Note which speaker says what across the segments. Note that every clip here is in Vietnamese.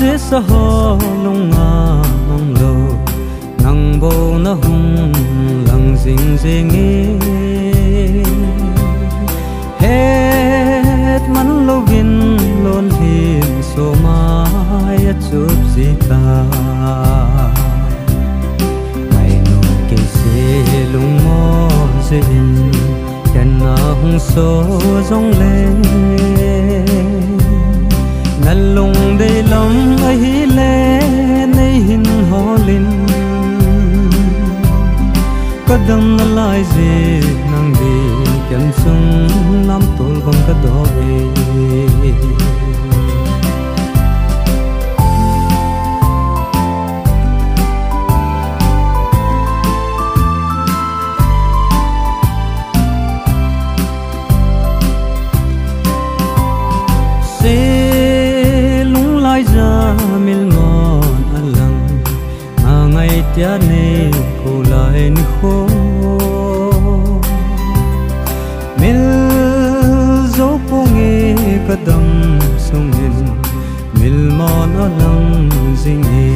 Speaker 1: chế sa ho nong nga mong lo nang bo na hung lang zing zing hết man lo vin lon hin so ma ya chup zita mai no ke se lung mo zin kan na hung so zong lên. Có na lai je nang năng đi. Kem sung nam tol vong ka do e tia ne ko lai ni mil zo po nge ka dam sung in mil mon a lang zing e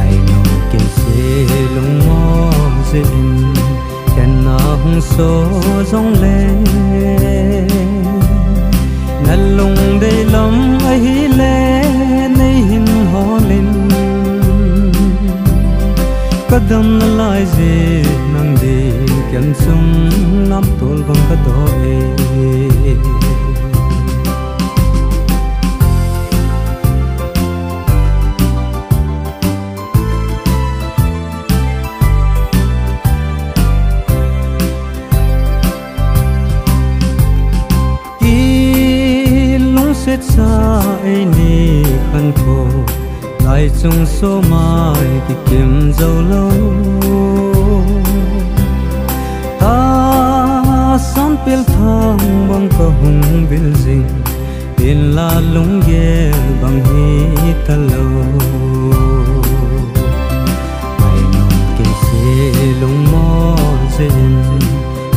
Speaker 1: ai no ke se lung mo zin ken na hung so zong le na kadam na lai je, nang de kyan sum nam tol bang ka do e. Set sa ai video hấp dẫn ai chung số mai thì kiếm dâu lâu. Ta son pil thang bằng ka hùng bil jing in là lung ghê bằng hi ta lâu. Mày non ke se lung mò zin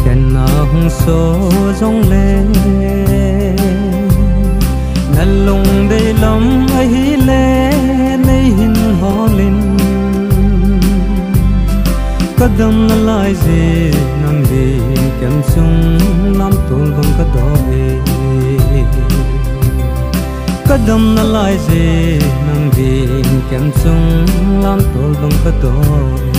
Speaker 1: ken na hùng số rong lên năn lung đây lắm ấy lên hin ho linh có đâm nó lại gì nang đi kem sung nam tul bang ka do ve kadam na lai je nam ve đi kem sung nam tul bang ka do ve